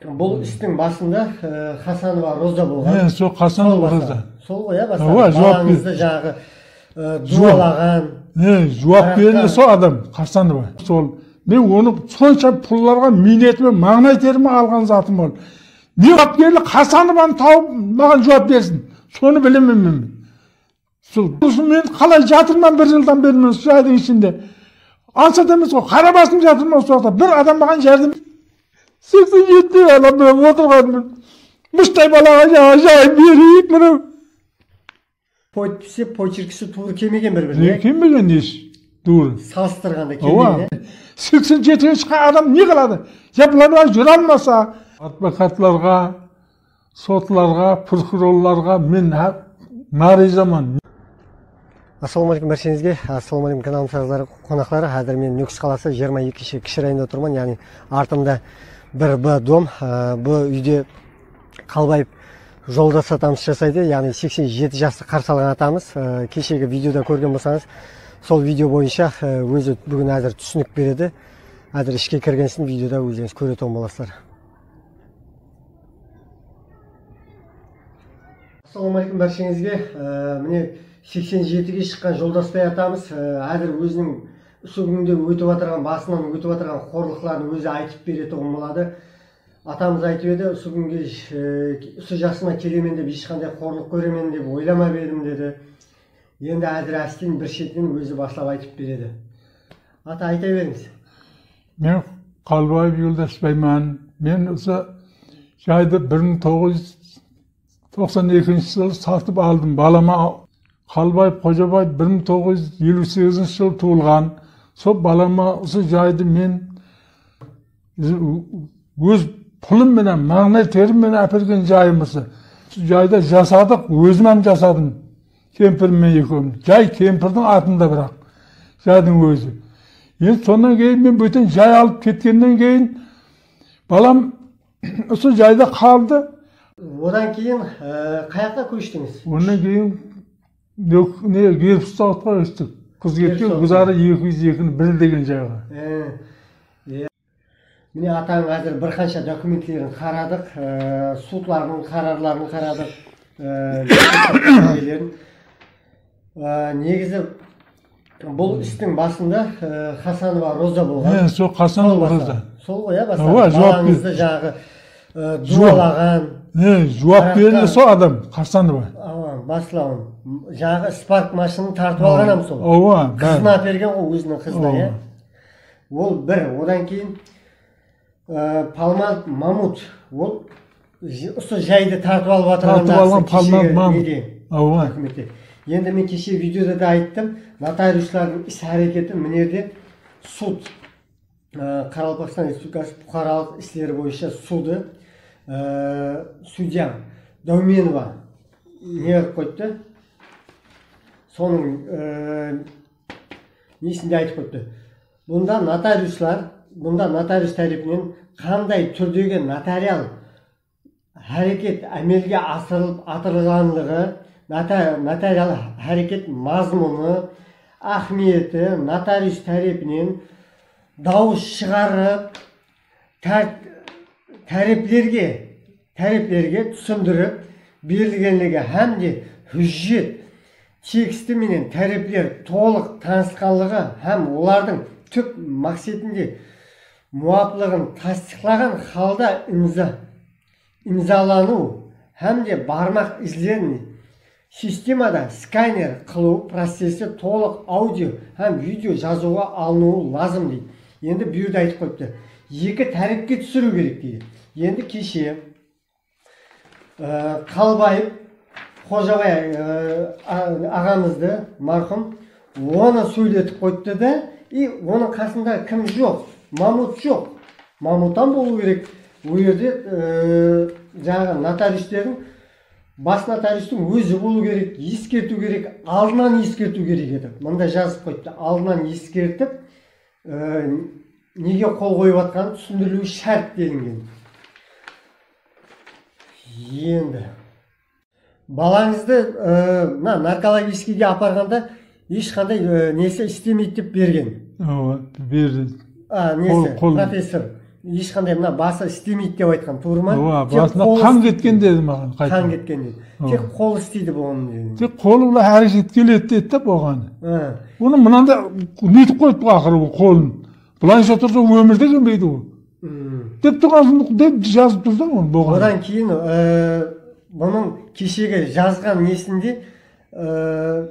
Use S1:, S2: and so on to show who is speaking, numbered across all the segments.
S1: бұл істің басында хасанова роза болған
S2: Е, сол Хасанова Роза.
S1: сол ғой иә
S2: Ооба,
S1: балаңызды жаңағы дуалаған
S2: Е, жауап берді сол адам Хасанова. Сол мен оны сонша пұлларға минетіме маңнай теріме алған затым ол. Не жауапкерлік Хасанованы тауып маған жауап берсін. Соны білемін мен. Сол сосын мен қалай жатырмын бір жылдан бері мен сол айдың ішінде. Ансат емес қой, қара басым жатырмын осы уақытта. Бір адам маған жәрдем сексен жеті адам мен отырғанмын. Мұштай балаға жаңа жай берейік мынау.
S1: подписі почеркісі тура келмеген бір біріне
S2: Келмеген еш. Дур.
S1: салыстырғанда келмеген иә?
S2: сексен жетіге шыққан адам не қылады жапыланбай жүре алмаса адвокатларға сотларға прокурорларға мен наризамын
S1: ассалаумағалейкум баршаңызге ассалаумағалейкум каналымыздағылар қонақтары қазір мен нүкіс қаласы жиырма екінші кіші районында тұрмын яғни артымда бір б дом бұл үйде қалбаев жолдас атамыз жасайды. Яғни 87 жасты қарсы алған атамыз. Кешегі видеода көрген болсаңыз сол видео бойынша өзі бүгін әзір түсінік береді. Әзір ішке кірген соң видеода өздеріңіз көретін боласыздар. Ассалаумағалейкум баршаңызге міне 87-ге шыққан жолдасбай атамыз. Әзір өзінің осы күнде өтіп жатырған басынан өтіп жатырған қорлықларын өзі айтып беретін болады атамыз айтып еді осы күнге ә, осы жасыма келемен деп ешқандай қорлық көремен деп ойламап едім деді. Енді әзір әстен бір шетінен өзі бастап айтып береді. Ата айта беріңіз.
S2: Мен қалбаев юлдашбайман мен осы жайды бір мың тоғыз жүз тоқсан екінші жылы сатып алдым. Балама қалбаев қожабаев бір мың тоғыз жүз елу сегізінші жылы туылған. Сол балама осы жайды мен өз пұлымменен маңнай теріммен әперген жайым осы жайда жасадық өзім ақ жасадым кемпіріммен екеуміз жай кемпірдің атында бірақ жайдың өзі енді сонан кейін мен бөтен жай алып кеткеннен кейін балам осы жайда қалды
S1: одан кейін ә, қай жаққа көштіңіз
S2: онан кейін не- не гербстаутқа өстік қызгетке
S1: Гербстаутқа.
S2: гүзары екі жүз екіні бір деген жайға
S1: Ә, иә. міне атаң қазір бір қанша документтерін қарадық судлардың қарарларын қарадық негізі бұл істің басында хасанова роза болған
S2: Е, сол Хасанова Роза.
S1: сол ғой иә балаңызды жаңағы дуалаған
S2: Не, жауап берді сол адам Хасанова
S1: басылауын жаңағы спарк машинаны тартып алған сол.
S2: Ооба
S1: қызына әперген ғой өзінің қызына иә. Ол бір одан кейін ә, палман мамут ол осы жайды тартып алып жатырған
S2: Тартып алған Мамут. ооба
S1: үкіметте. енді мен кеше видеода да айттым нотариустардың іс әрекеті мына жерде суд ә, қарақалпақстан республикасы бұқаралық істері бойынша суды ә, судья дауменова не қылып қойыпты соның несінде айтып қойыпты бұнда нотариуслар бұнда нотариус тарапынан қандай түрдегі нотариал әрекет әмелге асырылып атырылғандығы нота- нотариал әрекет мазмұны ахметі нотариус тарапынан дауыс шығарып тәр- тәріплерге тәріплерге түсіндіріп берілгенлігі һәм де hüжжет тексті менен тәріплер толық танысқанлығы һәм олардың түп мақсатінде муаплығын тасдиқлаған халда имза имзалану һәм де бармақ іздерін системада сканер қылу процесі толық аудио һәм видео жазуға алынуы лазым дейді. Енді бұл жерде айтып қойыпты. Екі тәріпке түсіру керек дейді. Енді кеше қалбаев қожабай ә, а- ағамызды марқұм оны сөйлетіп қойыпты да и оның қасында кім жоқ? Мамут жоқ. Мамуттан болу керек. Ол жерде ә, жаңағы нотариустердің бас нотариустың өзі болу керек ескерту керек алдынан ескерту керек еді. Мында жазып қойыпты. Алдынан ескертіп неге қол қойып жатқанын түсіндірілуі шарт делінген. Енді. Балаңызды ә, мына наркологическийге апарғанда ешқандай ә, несі істемейді деп берген.
S2: Ооба берді.
S1: А несі?
S2: қол-
S1: профессор ешқандай мына басы істемейді деп айтқан тура ма?
S2: Ооба басында қан кеткен деді маған
S1: қан кеткен
S2: Ооба.
S1: тек қол істейді бұның деді
S2: тек қолы әрекет келеді деді да бұған.
S1: Ә,
S2: оны мынандай нетіп қойыпты ақыры ол қолын. Былайша тұрса өмірде келмейді ол. Деп тұрған деп жазып тұр да оны бұған
S1: одан кейін ә, бұның кешегі жазған несінде ә,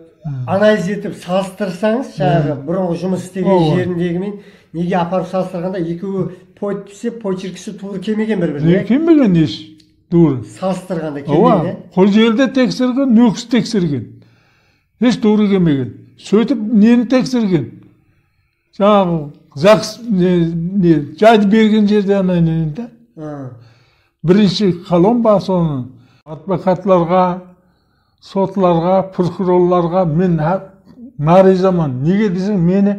S1: анализ етіп салыстырсаңыз жаңағы бұрынғы жұмыс істеген жеріндегімен неге апарып салыстырғанда екеуі подписі почеркісі тура келмеген бір
S2: не
S1: біріне
S2: келмеген еш тура
S1: салыстырғанда келмеген иә
S2: қолжелді тексерген нөкіс тексерген еш тура келмеген сөйтіп нені тексерген жаңағы загс не, не жайды берген жерде ана да бірінші ба соны адвокатларға сотларға прокурорларға мен наризамын неге десең мені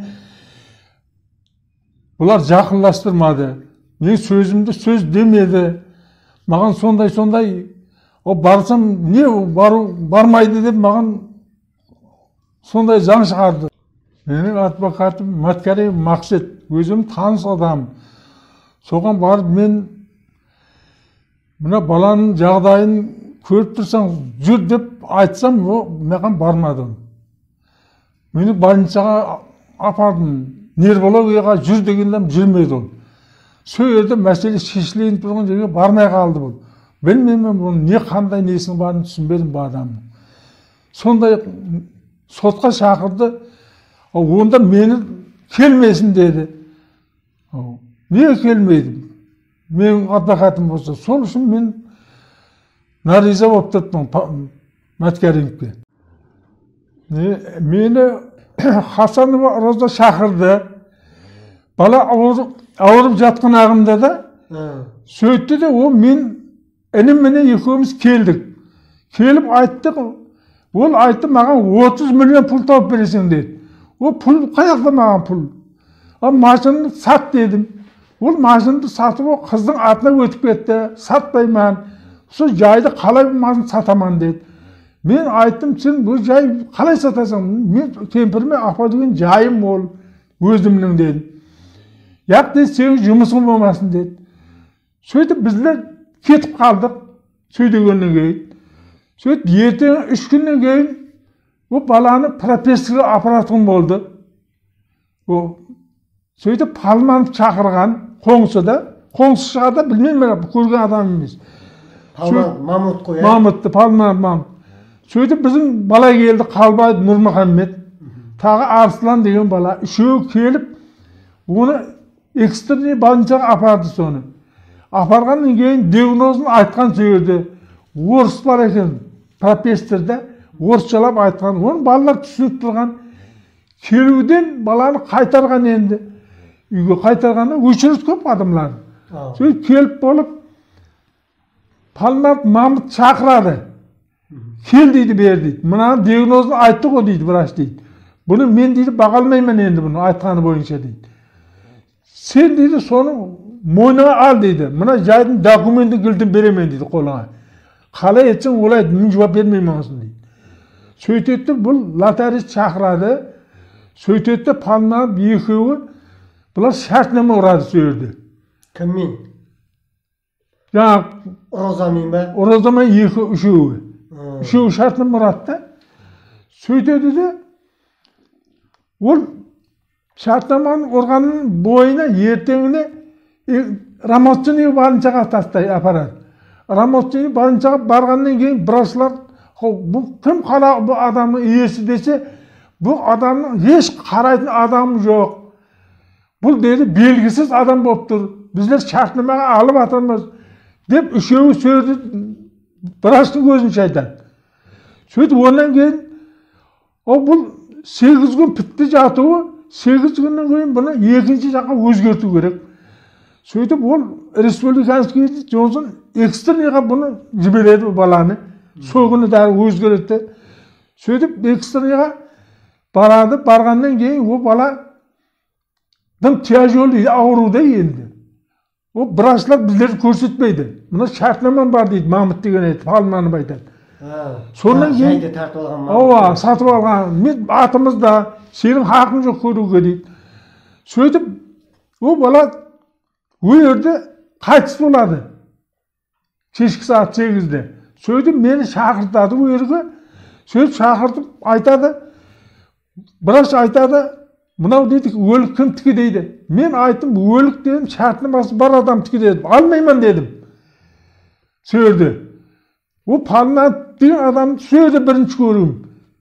S2: бұлар жақынластырмады мен сөзімді сөз демеді маған сондай сондай о барсам не бару бармайды деп маған сондай заң шығарды менің адвокатым маткарев мақсет өзім таныс адам. Соған барып мен мына баланың жағдайын көріп тұрсаң жүр деп айтсам о маған бармады. Мені больницаға апардым. Нервологияға жүр дегенде жүрмеді ол. Сол жерде мәселе шешілейін тұрған жерге бармай қалды бұл. Білмеймін бұның не қандай несінің барын түсінбедім бұл адамның. Сондай сотқа шақырды онда мені келмесін деді неге келмейді менің адвокатым болса сол үшін мен нариза болып мәткериновке Не- мені хасанова роза шақырды бала ауырып ауырып жатқан ағымда да сөйтті де ол мен інімменен екеуміз келдік келіп айттық ол айтты маған 30 миллион пұл тауып бересің деді ол пұл қай маған пұл ал машинаны сат дедім ол машинаны сатып ол қыздың атына өтіп кетті сатпаймын сол жайды қалай машина сатаман деді мен айттым сен бұл жай қалай сатасың мен кемпіріме апа деген жайым ол өзімнің дедім яқ деді сенің жұмысың болмасын деді сөйтіп біздер кетіп қалдық сөйдегеннен кейін сөйтіп ертең үш күннен кейін ол баланы пропискаға апаратын болды ол сөйтіп палманов шақырған қоңсыда қоңсы шығады білмеймін көрген адам емес
S1: мамут қой иә
S2: мамытты палманов мамыт сөйтіп біздің бала келді қалбаев нұрмұхаммед тағы арслан деген бала үшеуі келіп оны экстренный больницаға апарды соны апарғаннан кейін диагнозын айтқан сол жерде орыс бар екен профессорда орысшалап айтқан оны балалар түсініп тұрған. Келуден баланы қайтарған енді. Үйге қайтарғанда очередь көп адамдар
S1: Ал.
S2: сөйтіп келіп болып палмат мамыт шақырады. Кел дейді бері дейді. Мына диагнозын айтты ғой дейді врач дейді. Бұны мен дейді баға алмаймын енді бұны айтқаны бойынша дейді. Сен дейді соны мойныңа ал дейді. Мына жайдың документін кілтін беремін дейді қолыңа. Қалай етсең олай мен жауап бермеймін осын дейді. Сөйтеді де бұл нотариус шақырады. Сөйтеді де палманов екеуі бұлар шартнама ұрады сол жерде
S1: кіммен?
S2: Жаңағы
S1: розамен ба
S2: оразамен екі үшеуі. Үшеуі шартнама ұрады да. Сөйтеді де ол шартнаманы ұрғанның бойына ертеңіне рамочный больницаға тастай апарады. Рамочный больницаға барғаннан кейін врачтар «Хо, бұл кім қара бұл адамның иесі десе бұл адамның еш қарайтын адамы жоқ. Бұл деді белгісіз адам болып тұр. Біздер шартнамаға алып жатырмыз деп үшеуі сөзді врачтың көзінше айтады. Сөйтіп одан кейін ол бұл сегіз күн бітті жатуы сегіз күннен кейін бұны екінші жаққа өзгерту керек. Сөйтіп ол республиканский экстренныйға бұны жібереді баланы. Сол күні дағы өзгереді сөйтіп экстренныйға барады барғаннан кейін ол бала тым тяжелый ауруда енді ол врачтар біздерді көрсетпейді мына шартнамам бар дейді мамыт деген еді палманов айтады Сонан кейін-
S1: тартып алған
S2: ооба сатып алған мен атымызда сенің хақың жоқ көруге дейді сөйтіп ол бала ол жерде қайтыс болады кешкі сағат сегізде сөйтіп мені шақыртады ол жерге сөйтіп шақыртып айтады. Врач айтады. Мынау дейді? Өлік кімдікі дейді? Мен айттым өлік дедім шартнамасы бар адамдікі дедім. Алмаймын дедім. Сол жерде ол палнат деген адамды сол жерде бірінші көруім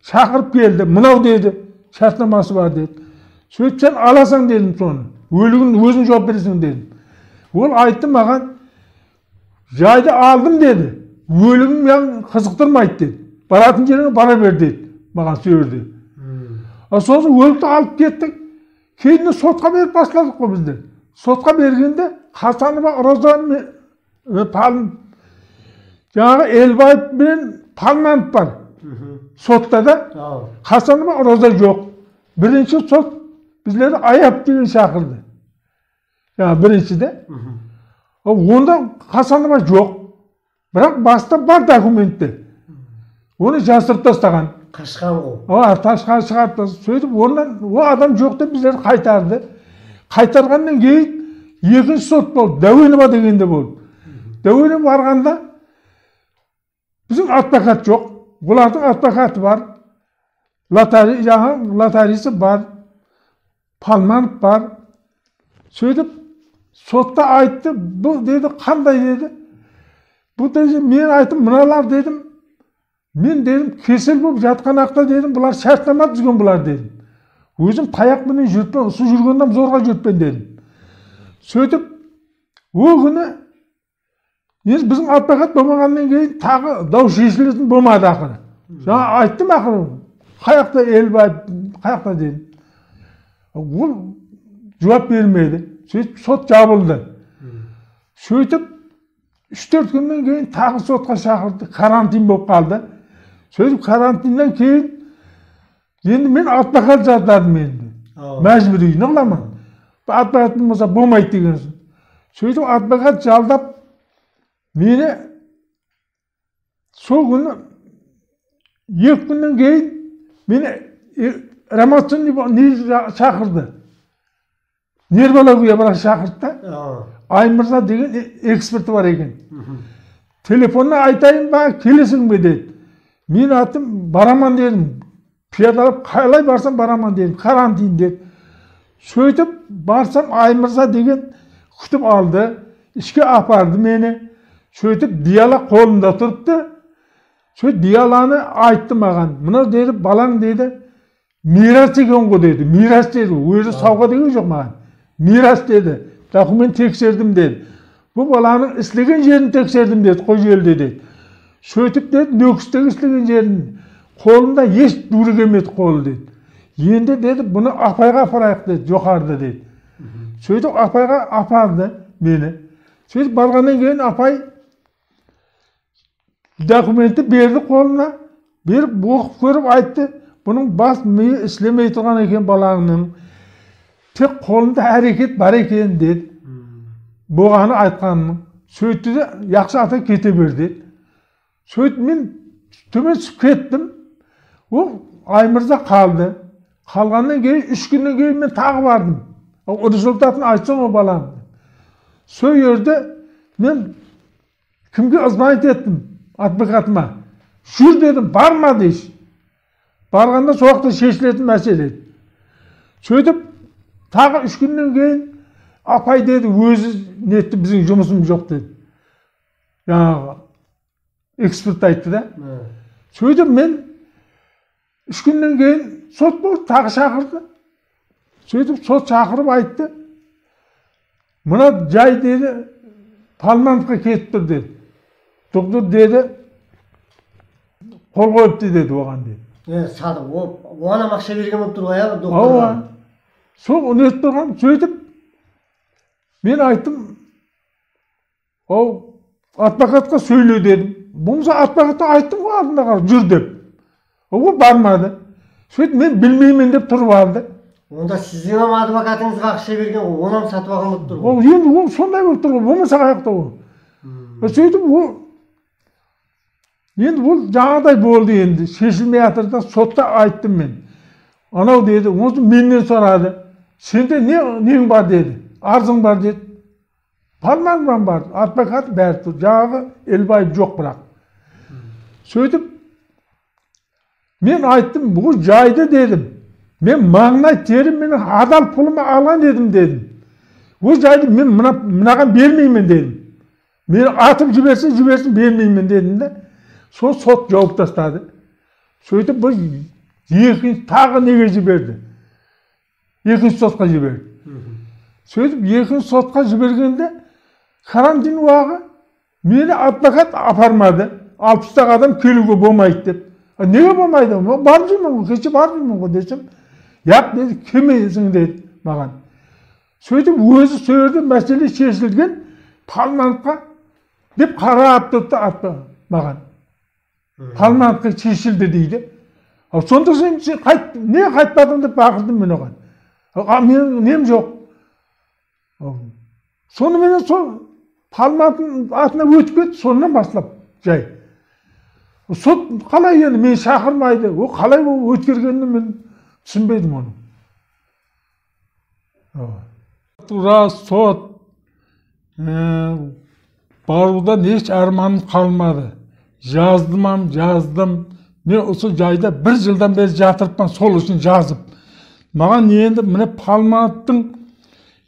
S2: шақырып келді. Мынау деді. Шартнамасы бар деді. Сөйтіп сен аласың дедім соны. Өлігін өзің жауап бересің дедім. Ол айтты маған жайды алдым деді. Өлігің маған қызықтырмайды деді. Баратын жеріңе бара бер деді. Маған сол жерде а сосын өлікті алып кеттік. Кейіннен сотқа беріп бастадық қой біздер сотқа бергенде хасанова роза палын жаңағы елбаев пен палманов бар. Сотта да. Хасанова роза жоқ. Бірінші сот біздерді аяп деген шақырды. Жаңағы біріншіде ал онда хасанова жоқ. Бірақ баста бар документтер оны жасырып тастаған.
S1: Қашқан ғой.
S2: А ташқан шығарып сөйтіп онан ол адам жоқ деп біздерді қайтарды. Қайтарғаннан кейін екінші сот болды. Дәуенова дегенде болды. Дәуенов барғанда біздің адвокат жоқ. Олардың адвокаты бар. Лотари жаңағы лотарисы бар. Палманов бар. Сөйтіп сотта айтты. Бұл деді қандай деді? Бұл мен айттым мыналар дедім мен дедім кесел болып жатқан ақта дедім бұлар шартнама түзген бұлар дедім өзім таяқпенен жүріппен су жүргеннен зорға жүріппен дедім сөйтіп ол күні енді біздің адвокат болмағаннан кейін тағы дау шешілетін болмады ақыры жаңа айттым ақыры қай жақта елбаев қай жақта дедім ол жауап бермеді сөйтіп сот жабылды сөйтіп үш төрт күннен кейін тағы сотқа шақырды карантин болып қалды сөйтіп карантиннен кейін енді мен адвокат жаздадым енді
S1: ау
S2: мәжбүри не қыламын адвокат болмаса болмайды деген соң сөйтіп адвокат жалдап мені сол күні екі күннен кейін мені не шақырды нервология шақырды да аймырза деген эксперті бар екен телефоннан айтайын ба келесің бе деді мен аттым бараман дедім пиадалап қалай барсам бараман дедім карантин деді сөйтіп барсам аймырза деген күтіп алды ішке апарды мені сөйтіп диала қолында тұрыпты сөйтіп диаланы айтты маған мынау деді балаң деді мирас деген ғой деді мирас деді өзі сауға деген жоқ маған мирас деді документ тексердім деді. Бұл баланың істеген жерін тексердім деді қой жерде деді. Сөйтіп деді нөкістегі істеген жерін қолында еш дүрі келмеді қолы деді. Енді деді бұны апайға апарайық деді жоғарыда деді. Сөйтіп апайға апарды мені. Сөйтіп барғаннан кейін апай документті берді қолына беріп оқып көріп айтты бұның бас миы істемей тұрған екен балаңның. Тек қолында әрекет бар екен деді болғаны айтқанның сөйтті де жақсы ата кете бер деді сөйтіп мен төмен түсіп кеттім ол аймырза қалды қалғаннан кейін үш күннен кейін мен тағы бардым результатын айтсам ол балам сол жерде мен кімге звонить еттім адвокатыма жүр дедім барма дейсі барғанда сол жақта шешілетін мәселе сөйтіп тағы үш күннен кейін апай деді өзі нетті біздің жұмысымыз жоқ деді. Жаңағы эксперт айтты да. Сөйтіп мен үш күннен кейін сот болды тағы шақырды. Сөйтіп сот шақырып айтты. Мына жай деді палмановқа кетіп тұр деді. Доктор деді қол қойыпты деді оған деді.
S1: О оған ақша берген болып тұр ғой иә
S2: сол нетіп тұрған сөйтіп мен айттым ол адвокатқа сөйле дедім. Болмаса адвокатқа айттым ғой алдына қарап жүр деп. Ол бармады. Сөйтіп мен білмеймін деп тұрып алды.
S1: Онда сіздің адвокатыңызға ақша берген ғой ма сатып алған болып тұр ғой.
S2: Ол енді ол сондай болып тұр ғой болмаса қай жақта ол сөйтіп ол енді ол жаңағыдай болды енді шешілмей жатыр да сотта айттым мен. Анау деді оны менен сұрады. Сенде не нең бар деді арызың бар деді палман бар адвокат бәрі тұр жаңағы елбаев жоқ бірақ сөйтіп мен айттым бұл жайды дедім мен маңнай терім менің адал пұлыма алған едім дедім бұл жайды мен мына мынаған бермеймін дедім мені атып жіберсін жіберсін бермеймін дедім да сол сот жауып тастады сөйтіп біз екінші тағы неге жіберді екінші сотқа жіберді. Сөйтіп екінші сотқа жібергенде карантин уағы мені адвокат апармады. Алпыстағы адам келуге болмайды деп. А неге болмайды? Барып жүрмін ғой кеше барып жүрмін ғой десем. Яқ деді келмейсің деді маған. Сөйтіп өзі сол жерде мәселе шешілген парламентқа деп қарап тұрды да маған. Парламентқа шешілді дейді. Ал сонда сен қайт не қайтпадың деп бақырдым мен оған. А менің нем жоқ соныменен сол парламенттің атына өтіп кетті сонан бастап жай сот қалай енді мені шақырмайды ол қалай ол өткергенін мен түсінбедім оны тура сот барудан еш арманым қалмады жаздым жаздым мен осы жайда бір жылдан бері жатырмын сол үшін жазып маған енді міне палматтың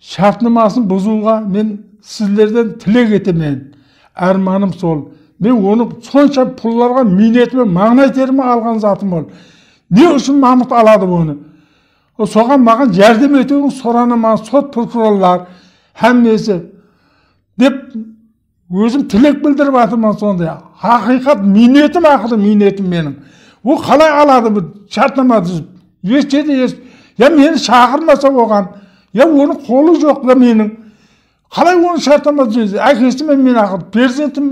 S2: шартнамасын бұзуға мен сіздерден тілек етемін арманым сол. Мен оны сонша пұлларға минетіме маңнай теріме алған затым ол. Не үшін мамыт алады оны? Соған маған жәрдем етуін сұраны маған сот прокурорлар һәммесі деп өзім тілек білдіріп жатырмын сондай ақиқат минетім ақыры минетім менің. Ол қалай алады бұл шартнама түзіп? Еш я мені шақырмаса оған я оның қолы жоқ та менің қалай оны түзеді әкесі мен мен ақыры перзентім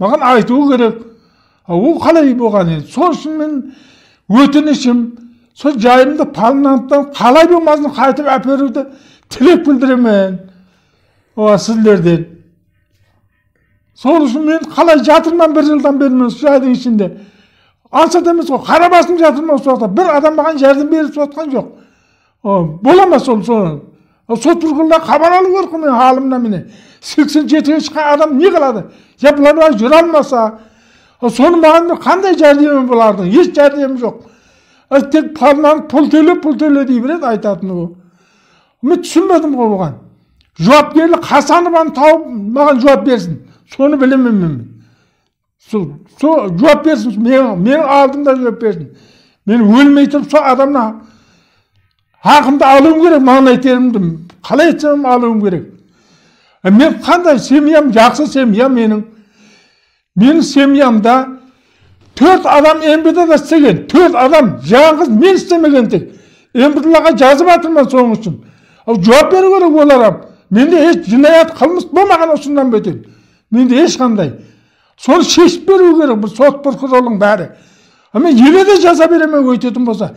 S2: маған айту керек ол қалай болған енді сол үшін мен өтінішім сол жайымды парламенттен қалай болмасын қайтып әперуді тілек білдіремін сіздерден сол үшін мен қалай жатырмын бір жылдан бері мен осы жайдың ішінде ансат емес қой қара басым жатырмын осы уақытта бір адам маған жәрдем беріп жатқан жоқ бола ма сол сол сот прокурорлар хабар алу керек қой менің халімнен міне сексен жетіге шыққан адам не қылады былай жүре алмаса соны маған қандай жәрдемі бұлардың еш жәрдемі жоқ тек парламент пұл төле пұл төле дей береді айтатыны ол мен түсінбедім ғой оған жауапкерлік хасанованы тауып маған жауап берсін соны білемін мен сол сол жауап берсін мен менің алдымда жауап берсін мен өлмей тұрып сол адамнан хақымды алуым керек маңнай терімді қалай етсем алуым керек мен қандай семьям жақсы семья менің менің семьямда төрт адам мбд істеген төрт адам жалғыз мен істемеген тек мбд жазып жатырмын соның үшін ал жауап беру керек оларға менде еш жинаят қылмыс болмаған осыдан бетер менде ешқандай соны шешіп беру керек бұл сот прокурорлың бәрі ал мен еле де жаза беремін өйтетін болса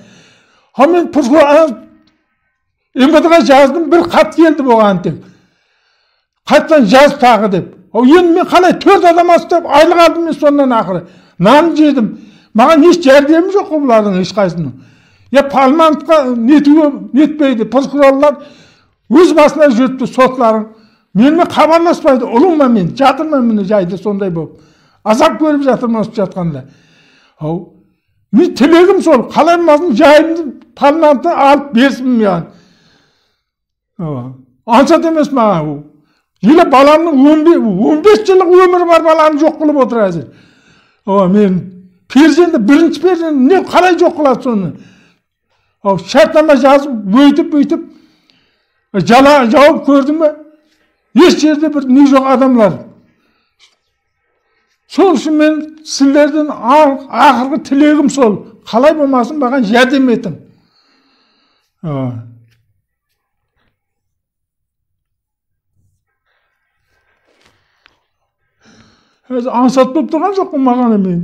S2: ал мен мвд ға жаздым бір хат келді оған тек қайтадан жаз тағы деп. Ал енді мен қалай төрт адам ұстап айлық алдым мен сонан ақыры. Нан жедім. Маған еш жәрдемі жоқ қой бұлардың ешқайсысының. Я парламентқа нетуге нетпейді прокурорлар өз басына жүріпті сотларың. Менімен хабарласпайды ұлыма мен жатырмын міне жайда сондай болып азап көріп жатырмын жатқанда. Ау мен тілегім сол қалай болмасын жайымды алып берсін маған. Ансат емес маған ол или баламның он бес жылдық өмірі бар баланы жоқ қылып отыр әзір о мен перзенті бірінші перзент не қалай жоқ қылады соны шартнама жазып өйтіп бүйтіп жала жауып көрдім ба еш жерде бір не жоқ адамдар сол үшін мен сіздерден ақырғы тілегім сол қалай болмасын маған жәрдем етің аңсат болып тұрған жоқпын маған мен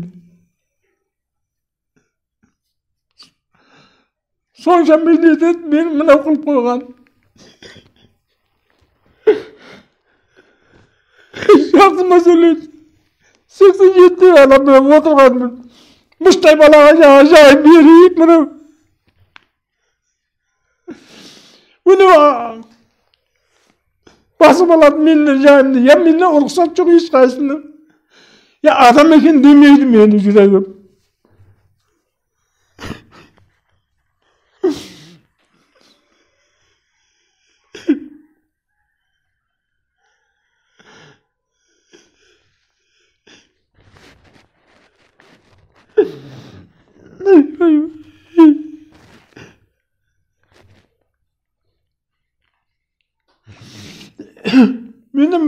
S2: сонша міндет етіп мені мынау қылып қойған жақсыма сөйледі сексен жетіде балам мынау отырғанмын мұштай балаға жаңа жайып берейік мынау міне басып алады менен жайымды я менен рұқсат жоқ ешқайсысында я адам екен демейді мені жүрегім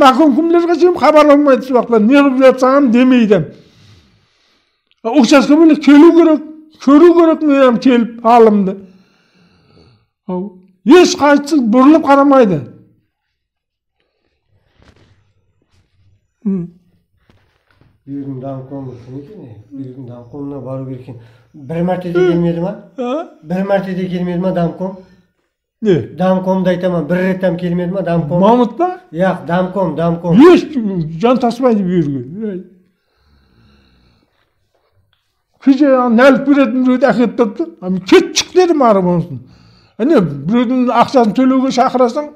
S2: менен макон кімдерге шейін хабарламайды сол уақытта не қылып демейді участке бөлек келу керек көру керек мен келіп алымды ешқайсысы бұрылып қарамайды
S1: бүйірдің даңқомы кім екен е бүйірдің даңқомына бару керек екен бір мәрте де келмеді ма бір мәрте де келмеді ма даңком
S2: не
S1: дамкомды айтамын бір рет там келмеді ма дамком
S2: мамыт па
S1: жоқ дамком дамком
S2: еш жан таспайды бүйірге кеше нәліп беретін біреуді әкеліп тапты кет шық дедім ары онысын әне біреудің ақшасын төлеуге шақырасаң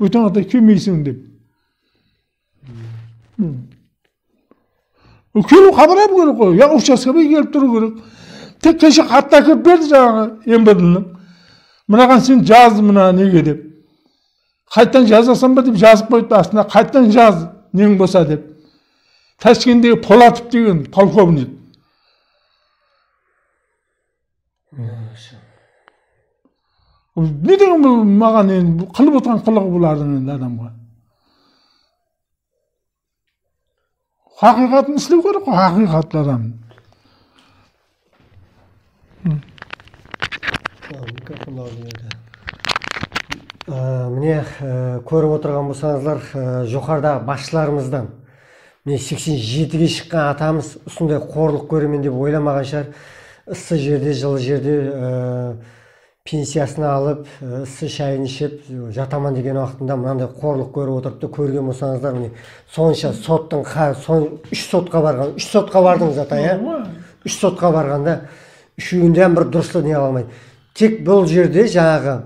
S2: бөтен ата келмейсің деп келу қабылдау керек қой я учаскеге келіп тұру керек тек кеше хатты әкеліп берді жаңағы мвдның мынаған сен жаз мына неге деп. Қайтадан жазасың ба деп жазып қойыпты астына. Қайтадан жаз нең болса деп. Ташкенттегі полатов деген полковник. Не деген бұл маған енді қылып отырған қылығы бұлардың енді адамға? Хақиқатын істеу керек қой хақиқатты адам.
S1: Міне көріп отырған болсаңыздар жоғарыдағы басшыларымыздан міне сексен жетіге шыққан атамыз осындай қорлық көремін деп ойламаған шығар. Ыссы жерде жылы жерде пенсиясын алып ыссы шайын ішіп жатаман деген уақытында мынандай қорлық көріп отырыпты көрген болсаңыздар міне сонша соттың үш сотқа барған үш сотқа бардыңыз ата иә? Үш сотқа барғанда үшеуінде бір дұрыс не алмайды? Тек бұл жерде жаңағы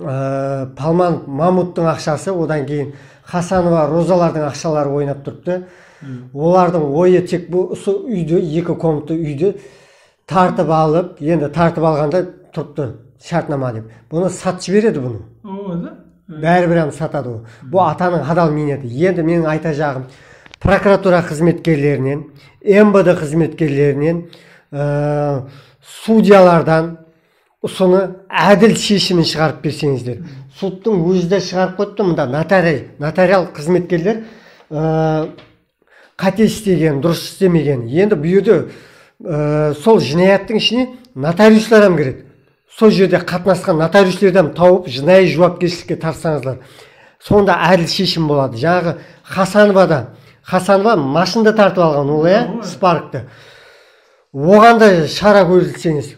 S1: ә, палман мамуттың ақшасы одан кейін хасанова розалардың ақшалары ойнап тұрыпты. Олардың ойы тек бұл үйді екі комнатты үйді тартып алып енді тартып алғанда тұрыпты шартнама деп. Бұны сатып жібереді бұны. Бәрібір сатады ол. Бұл атаның адал ниеті енді менің айта жағым прокуратура қызметкерлерінен мвд қызметкерлерінен ә, судьялардан осыны әділ шешімін шығарып берсеңіздер. Соттың өзі де шығарып қойыпты. Мында нотариал нотариал қызметкерлер ә, қате істеген дұрыс істемеген. Енді бұл жерде ә, сол жинаяттың ішіне нотариустар да кіреді. Сол жерде қатынасқан нотариустерден тауып жинайы жауапкершілікке тартсаңыздар сонда әділ шешім болады. Жаңағы хасанова да хасанова машинада тартып алған ол иә спаркты оған да шара көрсетсеңіз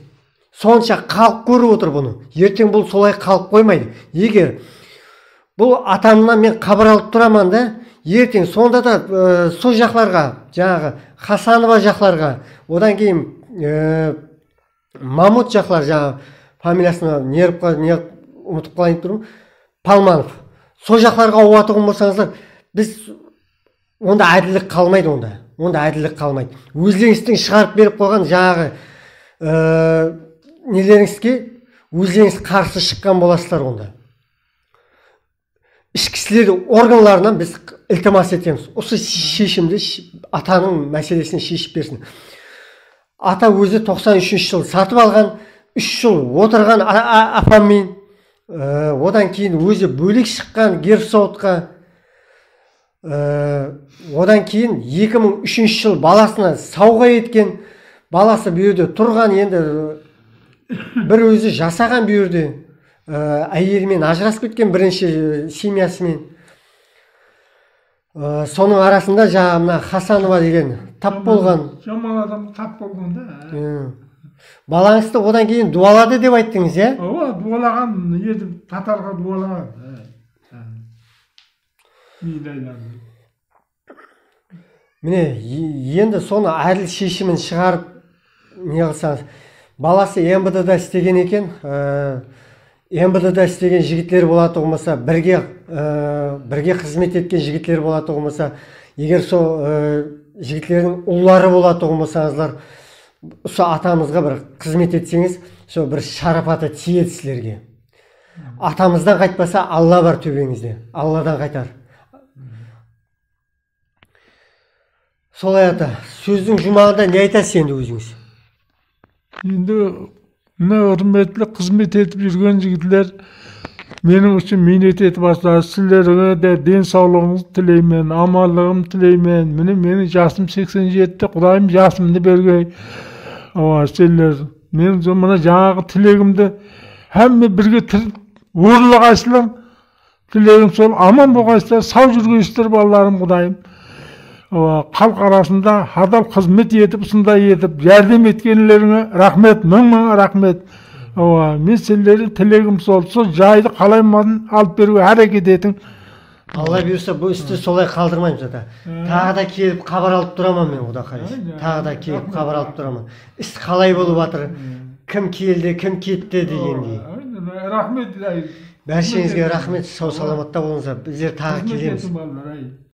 S1: сонша халық көріп отыр бұны. Ертең бұл солай қалып қоймайды. Егер бұл атамнан мен хабар алып тұрамын да ертең сонда да ә, сол жақларға жаңағы хасанова жақларға одан кейін ә, мамут жақлар жаңағы фамилиясына не не ұмытып қалайын тұрмын. Палманов. Сол жақларға оғатуған болсаңыздар біз онда әділдік қалмайды онда. Онда әділдік қалмайды. Өздеріңіздің шығарып беріп қойған жаңағы ә, нелеріңізге өздеріңіз қарсы шыққан боласыздар онда? Ішкі істер органларынан біз ілтимас етеміз. Осы шешімді атаның мәселесін шешіп берсін. Ата өзі 93 жыл сатып алған үш жыл отырған апаммен ә, одан кейін өзі бөлек шыққан герсоутқа ә, одан кейін 2003 жыл баласына сауға еткен баласы бұл тұрған енді бір өзі жасаған бұл жерде ә, әйелімен ажырасып кеткен бірінші семьясымен. Ә, соның арасында жаңағы мына хасанова деген тап болған.
S2: жаман адам тап болған да
S1: балаңызды одан кейін дуалады деп айттыңыз иә?
S2: Ооба дуалаған татарға дуалаған
S1: міне енді соны әділ шешімін шығарып не қылсаңыз баласы мвд да істеген екен ә, мбдда істеген жігіттер болатын болмаса бірге ә, бірге қызмет еткен жігіттер болатын болмаса егер сол ә, жігіттердің ұллары болатын болсаңыздар сол атамызға бір қызмет етсеңіз сол бір шарапаты тиеді сілерге атамыздан қайтпаса алла бар төбеңізде алладан қайтар. Солай ата сөздің жұмағында не айтасыз енді өзіңіз?
S2: Енді мына құрметті қызмет етіп жүрген жігітлер менің үшін минет етіп бастады сіздерге де денсаулығыңызды тілеймін амандығын тілеймін міне менің жасым 87 құдайым жасымды бергей ооба сендер мен мына жаңағы тілегімді әмме бірге тір орылғайсыздар тілегім сол аман болғайсыздар сау жүргейсіздер балаларым құдайым халық арасында адал қызмет етіп сондай етіп жәрдем еткенлеріңе рахмет мың мың рахмет. Мен сендердің тілегім сол сол жайды қалаймадын алып беруге әрекет етің.
S1: Алла бұйырса бұл істі солай қалдырмаймыз ата тағы да келіп хабар алып тұрамын мен құда қаласа тағы да келіп хабар алып тұрамын. Іс қалай болып жатыр кім келді кім кетті дегендей.
S2: рахмет
S1: бәршеңізге рахмет. сау саламатта болыңыздар. Біздер тағы келеміз.